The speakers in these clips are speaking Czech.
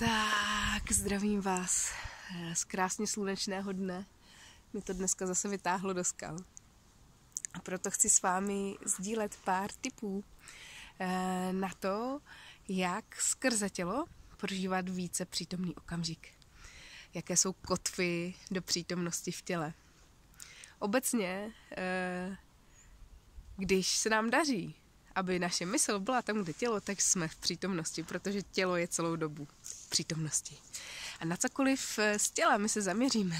Tak, zdravím vás z krásně slunečného dne. Mi to dneska zase vytáhlo do skal. A proto chci s vámi sdílet pár tipů eh, na to, jak skrze tělo prožívat více přítomný okamžik. Jaké jsou kotvy do přítomnosti v těle. Obecně, eh, když se nám daří aby naše mysl byla tam, kde tělo, tak jsme v přítomnosti, protože tělo je celou dobu v přítomnosti. A na cokoliv eh, z těla my se zaměříme,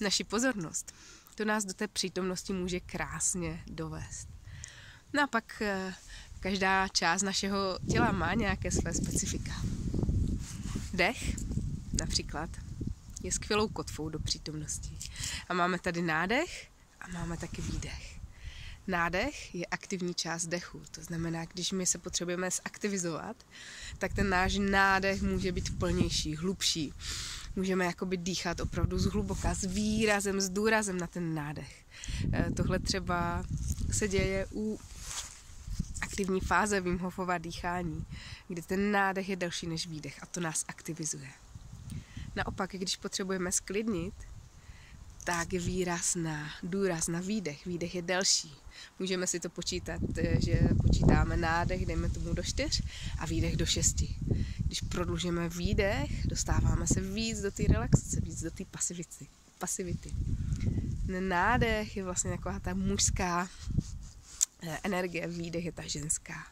naši pozornost, to nás do té přítomnosti může krásně dovést. No a pak eh, každá část našeho těla má nějaké své specifika. Dech například je skvělou kotvou do přítomnosti. A máme tady nádech a máme taky výdech. Nádech je aktivní část dechu. To znamená, když my se potřebujeme zaktivizovat, tak ten náš nádech může být plnější, hlubší. Můžeme jakoby dýchat opravdu zhluboka, s výrazem, s důrazem na ten nádech. Eh, tohle třeba se děje u aktivní fáze Wim Hofova dýchání, kdy ten nádech je delší než výdech a to nás aktivizuje. Naopak, když potřebujeme sklidnit, tak výraz na důraz na výdech. Výdech je delší. Můžeme si to počítat, eh, že počítáme nádech, dejme tomu do čtyř a výdech do šesti. Když prodlužíme výdech, dostáváme se víc do té relaxace, víc do té pasivity. pasivity. Nádech je vlastně taková ta mužská eh, energie, výdech je ta ženská.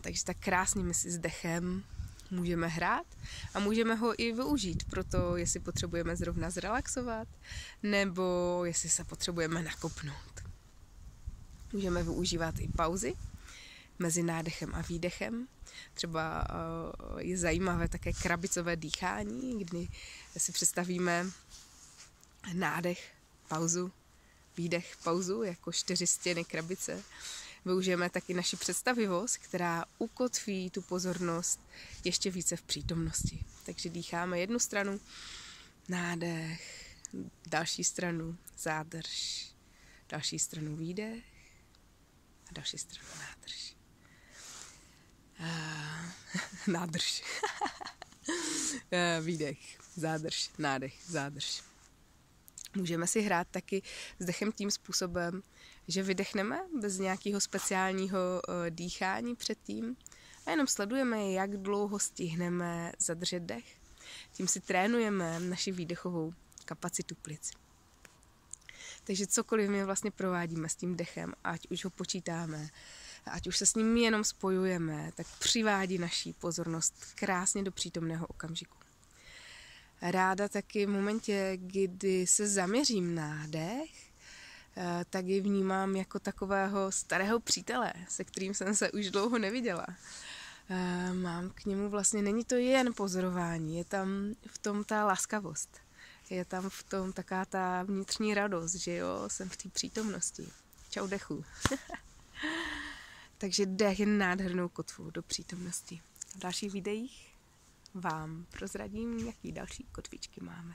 Takže tak krásně my si s dechem můžeme hrát a můžeme ho i využít pro to, jestli potřebujeme zrovna zrelaxovat nebo jestli se potřebujeme nakopnout. Můžeme využívat i pauzy mezi nádechem a výdechem. Třeba eh, je zajímavé také krabicové dýchání, kdy si představíme nádech, pauzu, výdech, pauzu, jako čtyři stěny krabice využijeme taky naši představivost, která ukotví tu pozornost ještě více v přítomnosti. Takže dýcháme jednu stranu, nádech, další stranu, zádrž, další stranu výdech a další stranu nádrž. A, nádrž. výdech, zádrž, nádech, zádrž. Můžeme si hrát taky s dechem tím způsobem, že vydechneme bez nějakého speciálního eh, dýchání předtím a jenom sledujeme, jak dlouho stihneme zadržet dech. Tím si trénujeme naši výdechovou kapacitu plic. Takže cokoliv my vlastně provádíme s tím dechem, ať už ho počítáme, ať už se s ním jenom spojujeme, tak přivádí naší pozornost krásně do přítomného okamžiku. Ráda taky v momentě, kdy se zaměřím na dech, Eh, tak ji vnímám jako takového starého přítele, se kterým jsem se už dlouho neviděla. Eh, mám k němu vlastně, není to jen pozorování, je tam v tom ta laskavost. Je tam v tom taká ta vnitřní radost, že jo, jsem v té přítomnosti. Čau dechu. Takže dech je nádhernou kotvu do přítomnosti. V dalších videích vám prozradím, jaký další kotvičky máme.